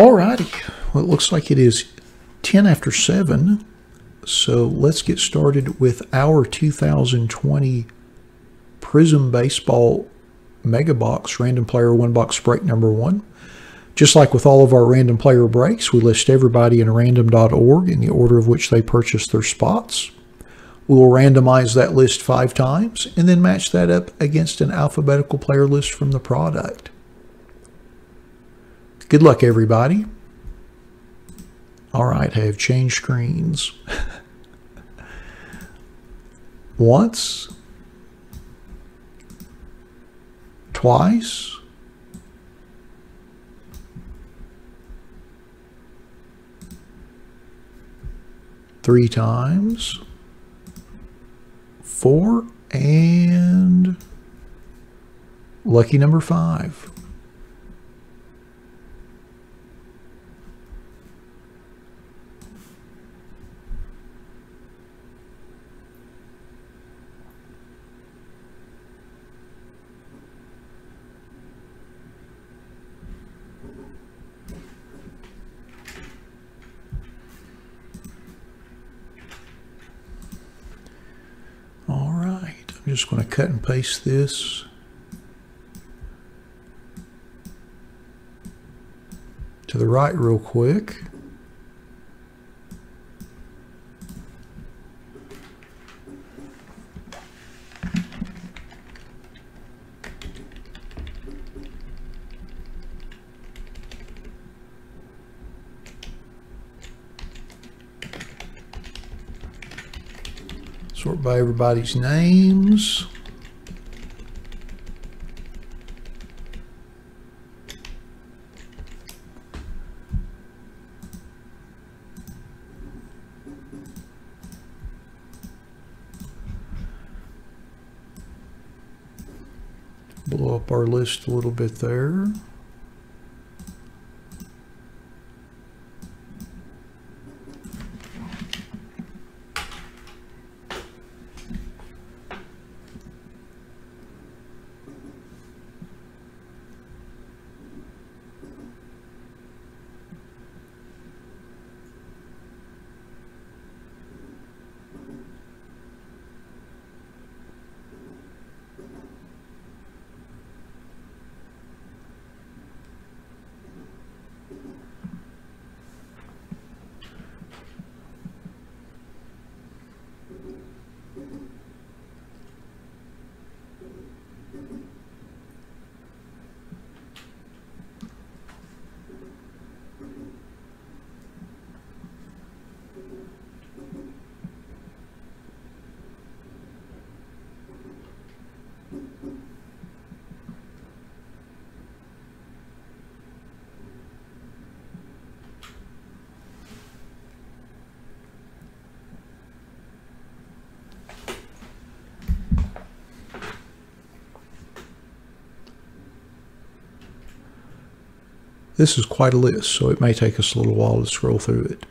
Alrighty, well, it looks like it is 10 after 7. So let's get started with our 2020 Prizm Baseball Mega Box Random Player One Box Break number one. Just like with all of our random player breaks, we list everybody in random.org in the order of which they purchased their spots. We will randomize that list five times and then match that up against an alphabetical player list from the product. Good luck, everybody. All right, I have changed screens. Once, twice, three times, four, and lucky number five. All right, I'm just going to paste this. To the right real quick. Sort by everybody's names. Blow up our list a little bit there. This is quite a list, so it may take us a little while to scroll through it.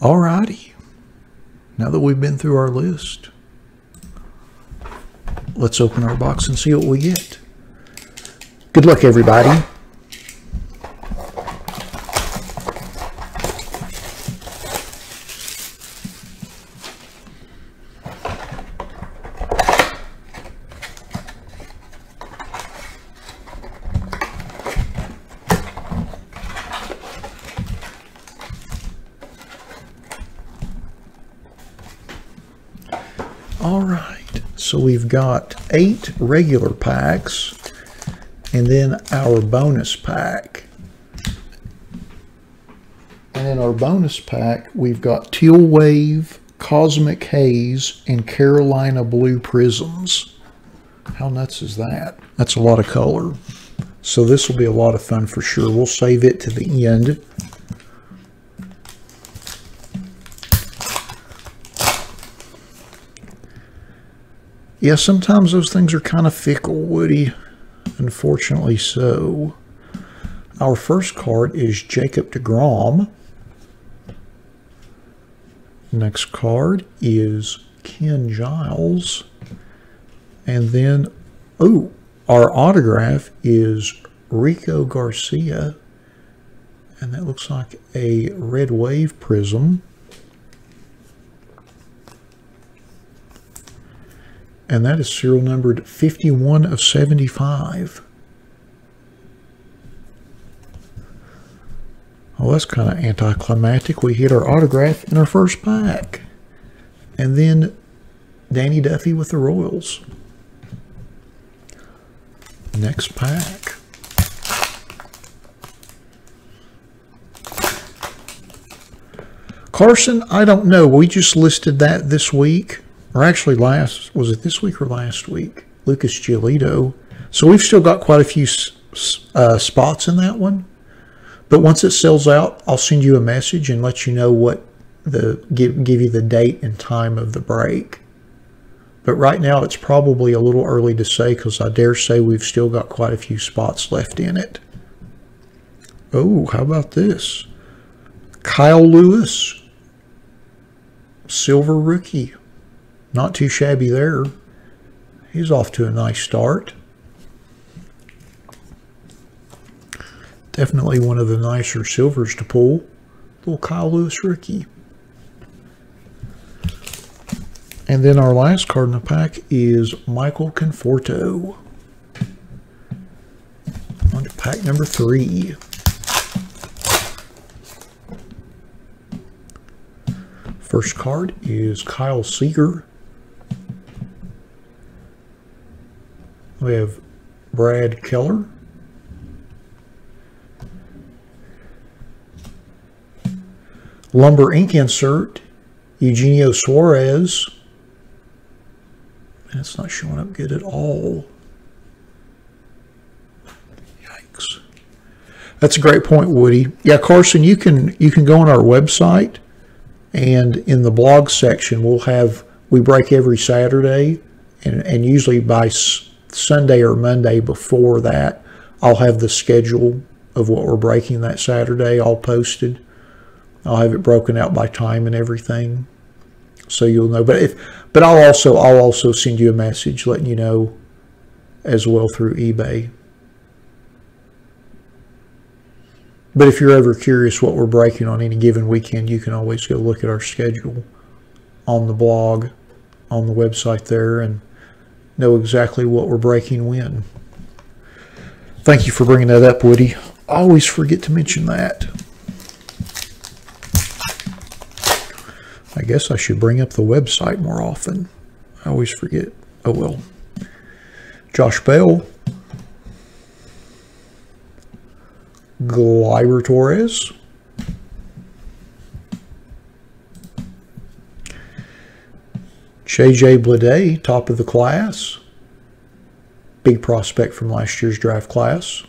Alrighty. Now that we've been through our list, let's open our box and see what we get. Good luck, everybody. All right, so we've got eight regular packs and then our bonus pack. And in our bonus pack, we've got Teal Wave, Cosmic Haze, and Carolina Blue Prisms. How nuts is that? That's a lot of color. So this will be a lot of fun for sure. We'll save it to the end. Yeah, sometimes those things are kind of fickle, Woody. Unfortunately so. Our first card is Jacob DeGrom. Next card is Ken Giles. And then, oh, our autograph is Rico Garcia. And that looks like a red wave prism. And that is serial numbered 51 of 75. Well, that's kind of anticlimactic. We hit our autograph in our first pack. And then Danny Duffy with the Royals. Next pack. Carson, I don't know. We just listed that this week or actually last, was it this week or last week? Lucas Giolito. So we've still got quite a few uh, spots in that one. But once it sells out, I'll send you a message and let you know what the give give you the date and time of the break. But right now it's probably a little early to say because I dare say we've still got quite a few spots left in it. Oh, how about this? Kyle Lewis, silver rookie. Not too shabby there. He's off to a nice start. Definitely one of the nicer silvers to pull. Little Kyle Lewis rookie. And then our last card in the pack is Michael Conforto. On to pack number three. First card is Kyle Seager. We have Brad Keller. Lumber Inc insert, Eugenio Suarez. That's not showing up good at all. Yikes. That's a great point, Woody. Yeah, Carson, you can you can go on our website and in the blog section we'll have we break every Saturday and, and usually by Sunday or Monday before that, I'll have the schedule of what we're breaking that Saturday all posted. I'll have it broken out by time and everything, so you'll know. But if, but I'll also I'll also send you a message letting you know as well through eBay. But if you're ever curious what we're breaking on any given weekend, you can always go look at our schedule on the blog, on the website there, and know exactly what we're breaking when. Thank you for bringing that up, Woody. Always forget to mention that. I guess I should bring up the website more often. I always forget. Oh well. Josh Bell. Gleyber Torres. JJ Bleday, top of the class. Big prospect from last year's draft class.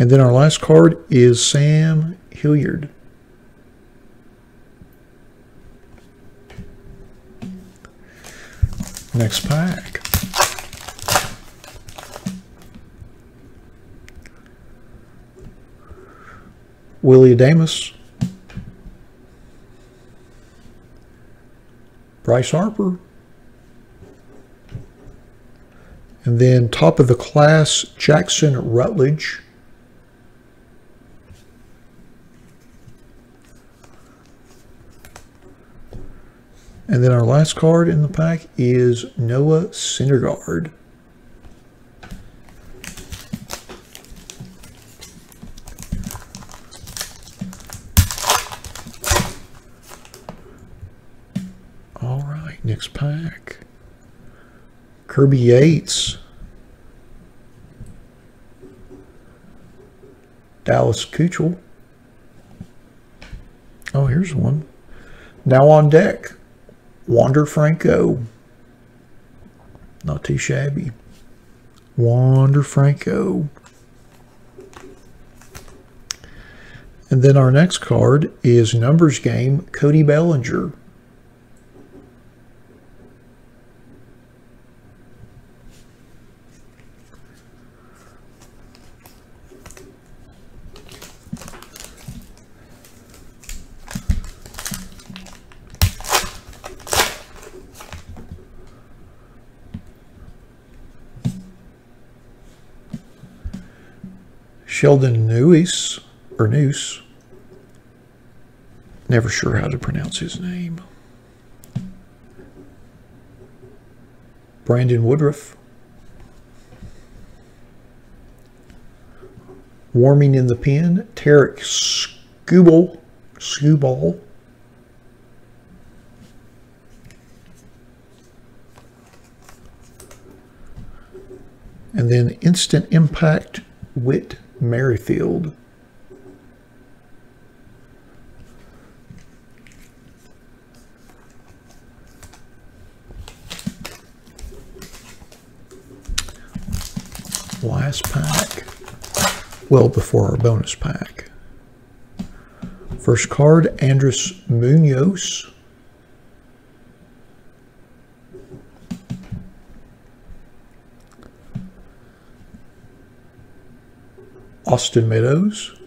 And then our last card is Sam Hilliard. Next pack. Willy Adames, Bryce Harper, and then top of the class, Jackson Rutledge. And then our last card in the pack is Noah Syndergaard. All next pack. Kirby Yates. Dallas Keuchel. Oh, here's one. Now on deck. Wander Franco. Not too shabby. Wander Franco. And then our next card is Numbers Game, Cody Bellinger. Sheldon Neuse, or Noose. Never sure how to pronounce his name. Brandon Woodruff. Warming in the pen, Tarik Skubal. Skubal. And then Instant Impact Whit Merrifield. Last pack. Well, before our bonus pack. First card, Andres Munoz. Austin Meadows.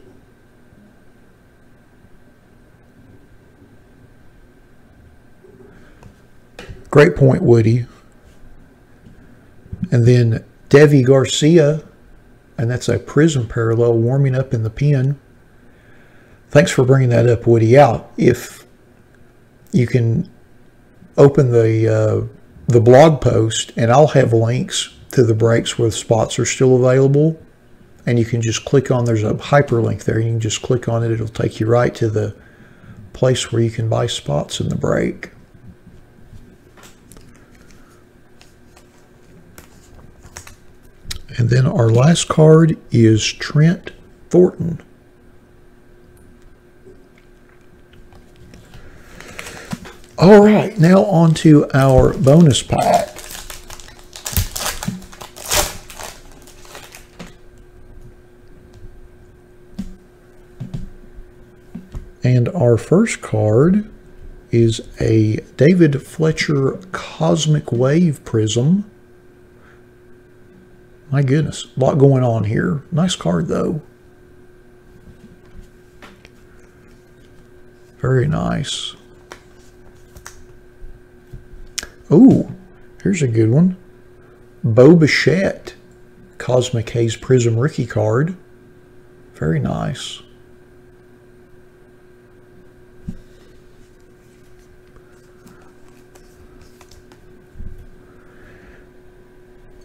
Great point, Woody. And then Deivi Garcia, and that's a prism parallel warming up in the pen. Thanks for bringing that up, Woody. Out if you can open the uh, the blog post, and I'll have links to the breaks where the spots are still available and you can just click on, there's a hyperlink there. You can just click on it. It'll take you right to the place where you can buy spots in the break. And then our last card is Trent Thornton. All right, now on to our bonus pack. And our first card is a David Fletcher Cosmic Wave Prism. My goodness, a lot going on here. Nice card, though. Very nice. Oh, here's a good one. Bo Bichette, Cosmic Haze Prism Rookie card. Very nice.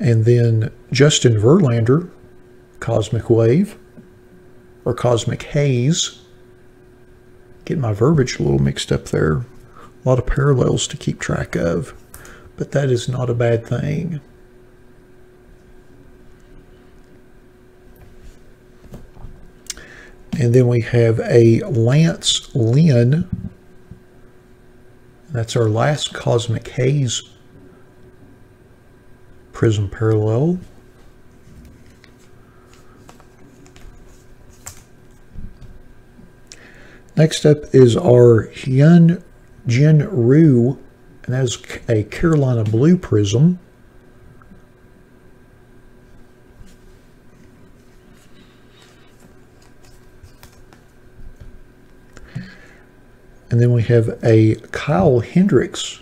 And then Justin Verlander, Cosmic Wave, or Cosmic Haze. Get my verbiage a little mixed up there. A lot of parallels to keep track of, but that is not a bad thing. And then we have a Lance Lynn. That's our last Cosmic Haze prism parallel. Next up is our Hyun Jin Ryu, and that is a Carolina Blue prism. And then we have a Kyle Hendricks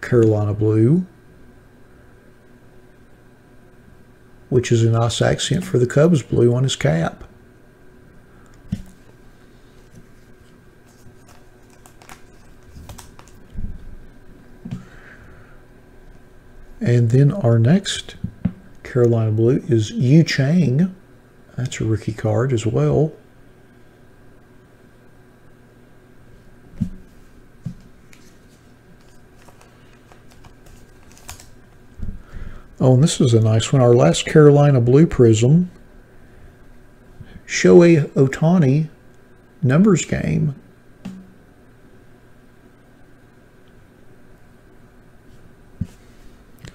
Carolina Blue, which is a nice accent for the Cubs blue on his cap. And then our next Carolina Blue is Yu Chang. That's a rookie card as well. Oh, and this is a nice one. Our last Carolina Blue Prism. Shohei Ohtani numbers game.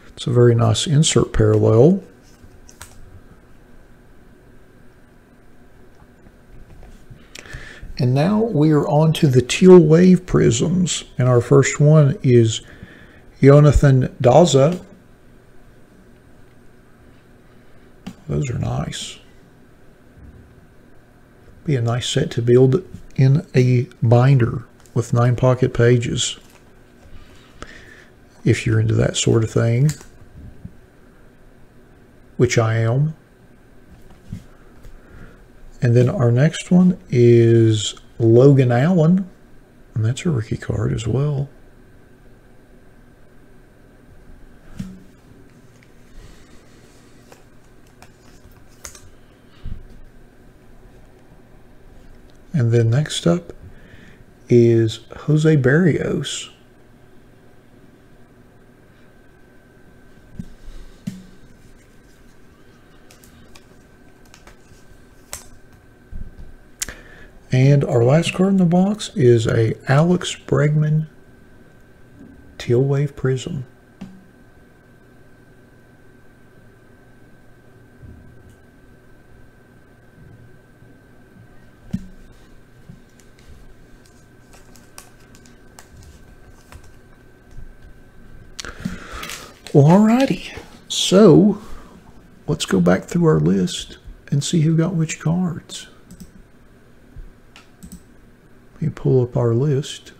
It's a very nice insert parallel. And now we are on to the teal wave prisms. And our first one is Jonathan Daza. Those are nice. Be a nice set to build in a binder with nine pocket pages. If you're into that sort of thing, which I am. And then our next one is Logan Allen. And that's a rookie card as well. And then next up is Jose Berrios. And our last card in the box is a Alex Bregman Teal Wave Prism. Alrighty. So, let's go back through our list and see who got which cards. Let me pull up our list.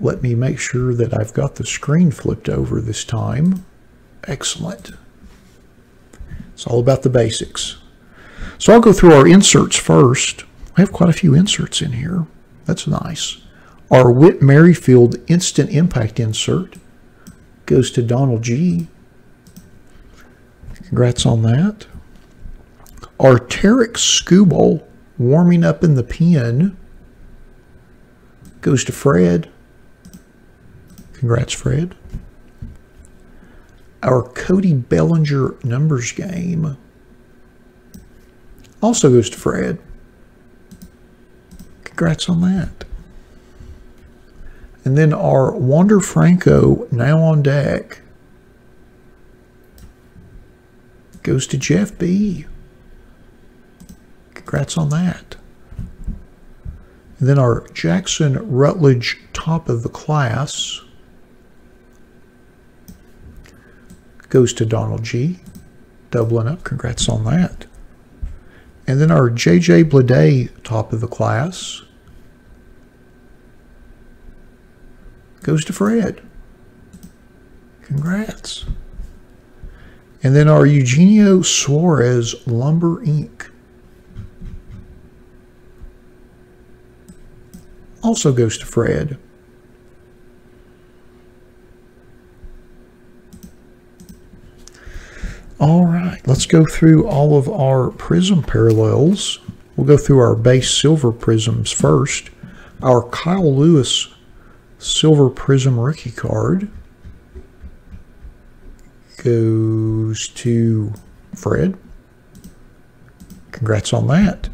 Let me make sure that I've got the screen flipped over this time. Excellent. It's all about the basics. So I'll go through our inserts first. I have quite a few inserts in here. That's nice. Our Whit Merrifield Instant Impact insert goes to Donald G. Congrats on that. Our Tarik Skubal warming up in the pen goes to Fred. Congrats, Fred. Our Cody Bellinger numbers game also goes to Fred. Congrats on that. And then our Wander Franco now on deck goes to Jeff B. Congrats on that. And then our Jackson Rutledge top of the class goes to Donald G. Doubling up. Congrats on that. And then our J.J. Bleday top of the class goes to Fred. Congrats. And then our Eugenio Suarez Lumber Inc. also goes to Fred. All right, let's go through all of our prism parallels. We'll go through our base silver prisms first. Our Kyle Lewis Silver Prism rookie card goes to Fred. Congrats on that.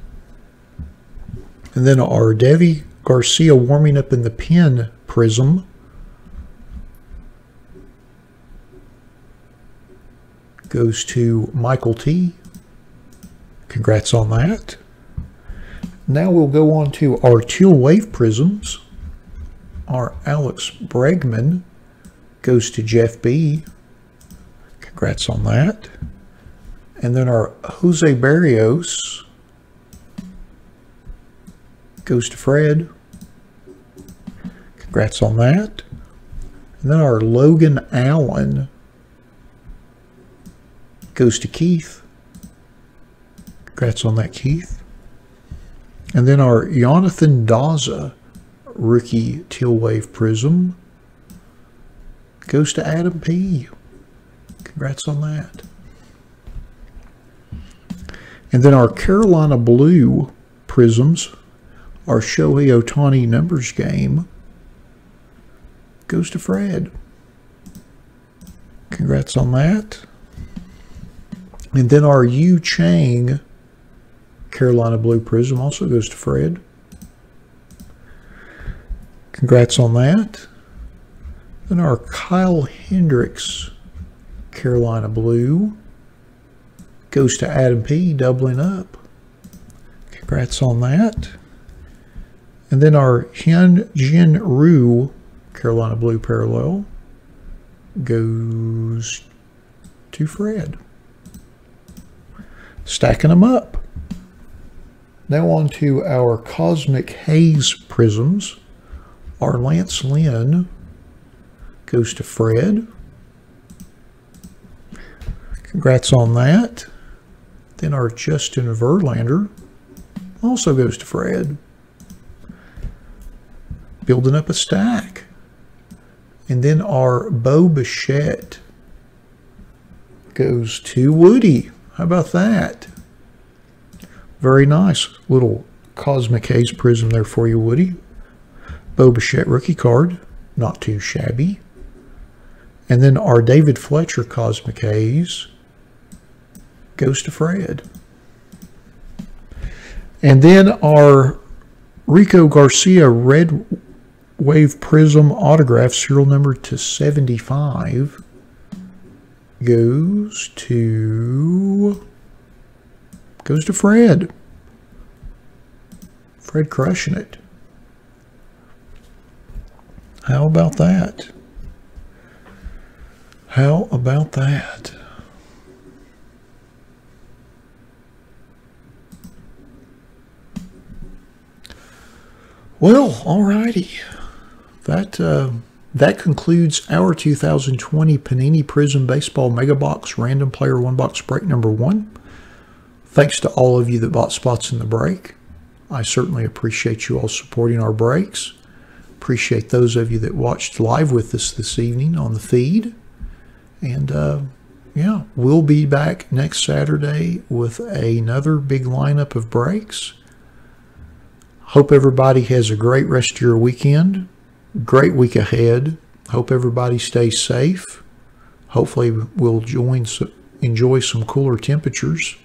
And then our Deivi Garcia warming up in the pen prism. Goes to Michael T. Congrats on that. Now we'll go on to our teal wave prisms. Our Alex Bregman goes to Jeff B. Congrats on that. And then our Jose Berrios Goes to Fred. Congrats on that. And then our Logan Allen goes to Keith. Congrats on that, Keith. And then our Jonathan Daza rookie teal wave prism goes to Adam P. Congrats on that. And then our Carolina Blue prisms, our Shohei Ohtani numbers game, goes to Fred. Congrats on that. And then our Yu Chang Carolina Blue Prism also goes to Fred. Congrats on that. Then our Kyle Hendricks Carolina Blue goes to Adam P, doubling up. Congrats on that. And then our Hyun Jin Ryu Carolina Blue Parallel goes to Fred. Stacking them up. Now on to our Cosmic Haze Prisms. Our Lance Lynn goes to Fred. Congrats on that. Then our Justin Verlander also goes to Fred. Building up a stack. And then our Bo Bichette goes to Woody. How about that? Very nice little Cosmic Haze Prism there for you, Woody. Bo rookie card. Not too shabby. And then our David Fletcher Cosmic Haze goes to Fred. And then our Rico Garcia Red Wave Prism autograph serial number to 75 goes to goes to Fred. Fred crushing it. How about that? How about that? Well, alrighty. That uh, that concludes our 2020 Panini Prizm Baseball Mega Box Random Player One Box Break number one. Thanks to all of you that bought spots in the break. I certainly appreciate you all supporting our breaks. Appreciate those of you that watched live with us this evening on the feed. And uh, yeah, we'll be back next Saturday with another big lineup of breaks. Hope everybody has a great rest of your weekend. Great week ahead. Hope everybody stays safe. Hopefully we'll join enjoy some cooler temperatures.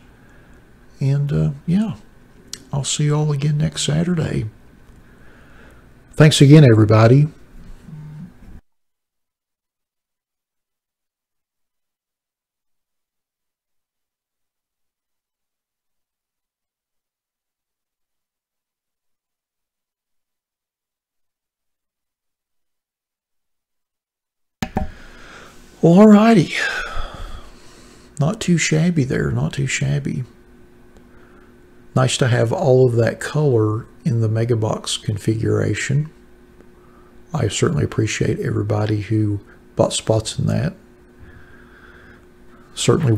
And uh, yeah, I'll see you all again next Saturday. Thanks again, everybody. Well, alrighty. Not too shabby there, not too shabby. Nice to have all of that color in the Megabox configuration. I certainly appreciate everybody who bought spots in that. Certainly